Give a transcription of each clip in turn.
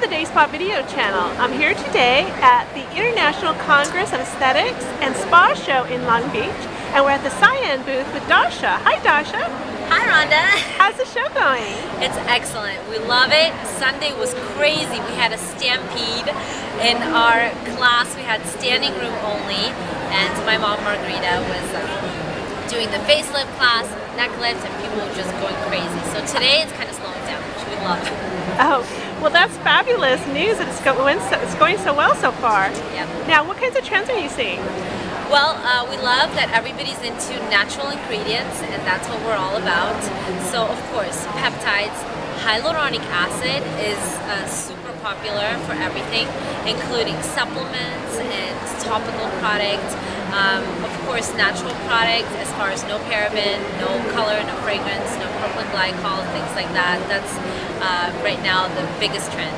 the Day Spa video channel. I'm here today at the International Congress of Esthetics and Spa Show in Long Beach and we're at the SAIAN booth with Dasha. Hi Dasha. Hi Rhonda. How's the show going? It's excellent. We love it. Sunday was crazy. We had a stampede in our class. We had standing room only and my mom Margarita was uh, doing the facelift class, neck lift, and people were just going crazy. So today it's kind of slowing down, which we love. Oh, well, that's fabulous news that it's going so, it's going so well so far. Yep. Now, what kinds of trends are you seeing? Well, uh, we love that everybody's into natural ingredients, and that's what we're all about. So, of course, peptides, hyaluronic acid is uh, super popular for everything, including supplements and topical products. Um, of course, natural products as far as no paraben, no color, no fragrance, no propylene glycol, things like that. That's uh, right now the biggest trend.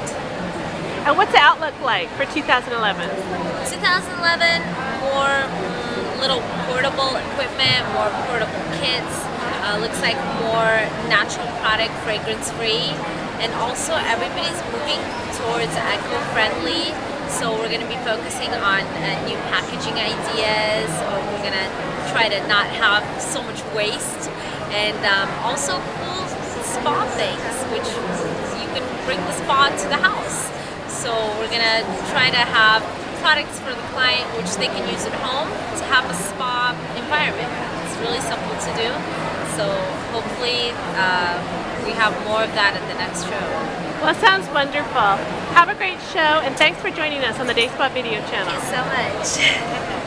And what's the outlook like for 2011? 2011, more mm, little portable equipment, more portable kits. Uh, looks like more natural product, fragrance free, and also everybody's moving towards eco-friendly so we're going to be focusing on uh, new packaging ideas. We're going to try to not have so much waste and um, also cool spa things, which you can bring the spa to the house. So we're going to try to have products for the client which they can use at home to have a spa environment. It's really simple to do. So hopefully uh, we have more of that at the next show. Well, sounds wonderful. Have a great show, and thanks for joining us on the Day Spa video channel. Thank you so much.